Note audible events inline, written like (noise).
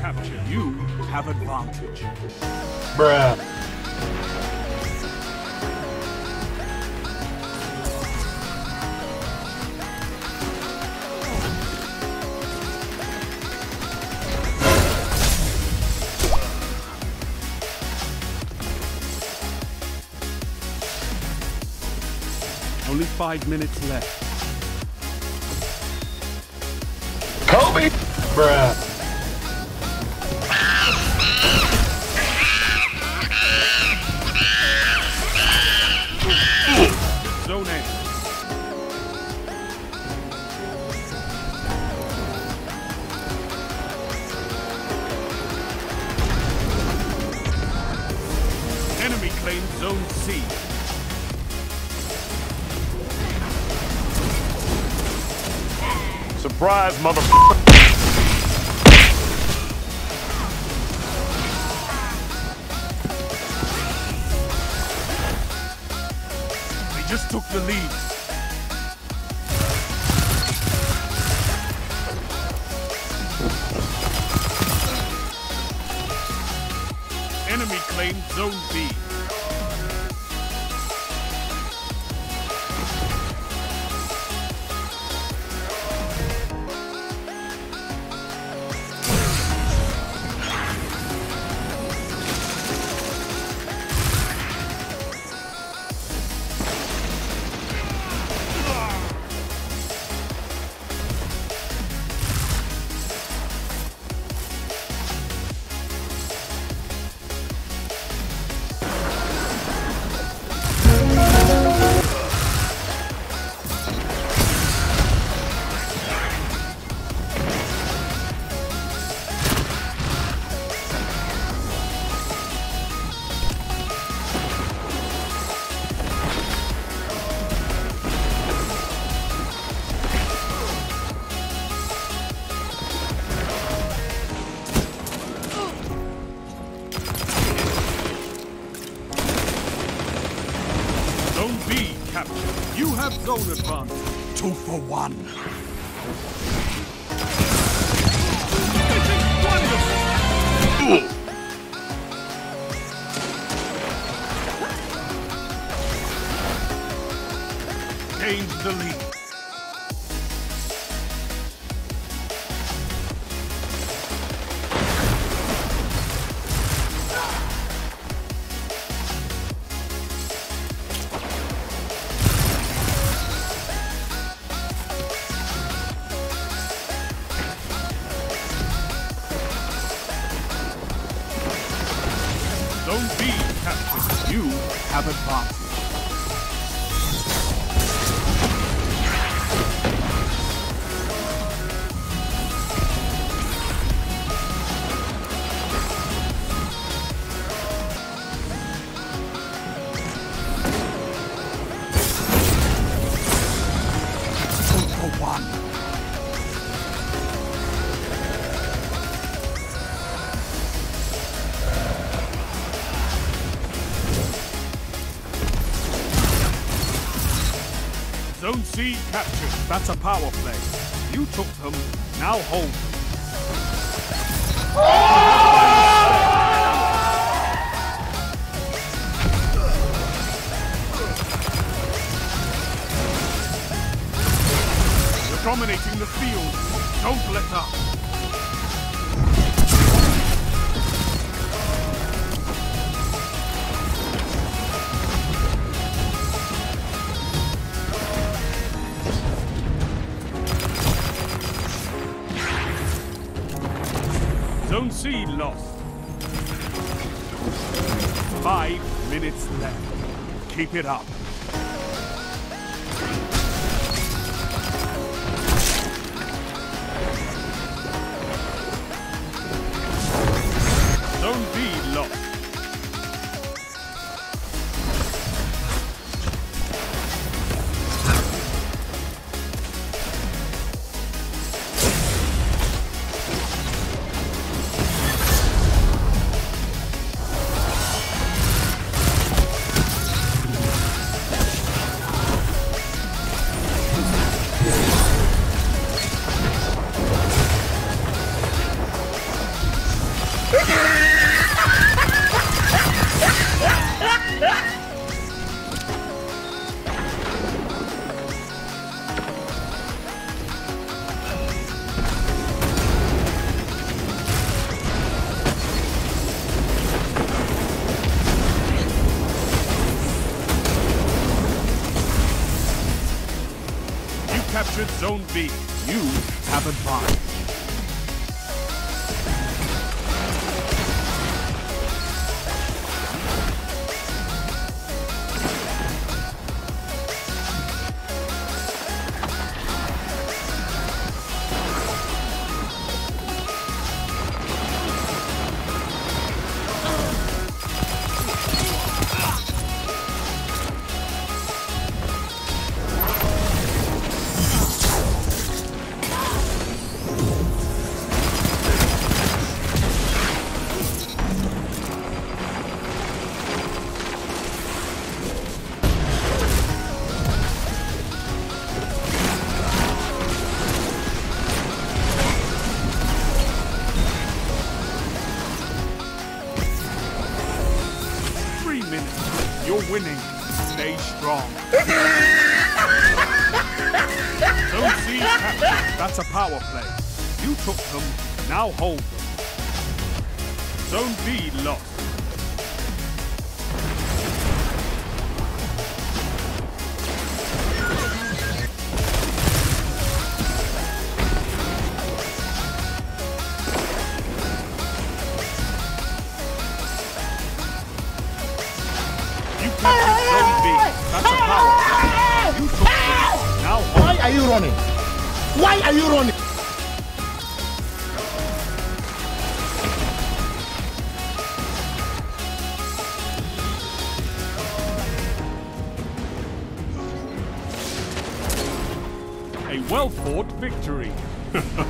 Captured. You have advantage. Bruh. Five minutes left. Kobe. Bruh. Enemy claims Zone C. Surprise, motherfucker. They just took the lead. Enemy claims Zone B. zone advantage. Two for one. Zone B captured. You have advantage. C captured. That's a power play. You took them, now hold them. You're dominating the field. Don't let up. Zone C lost. Five minutes left. Keep it up. Zone B. You have advantage. Winning. Stay strong. C captured. That's a power play. You took them. Now hold them. Zone B lost. Are you running? Why are you running? a well fought victory. (laughs)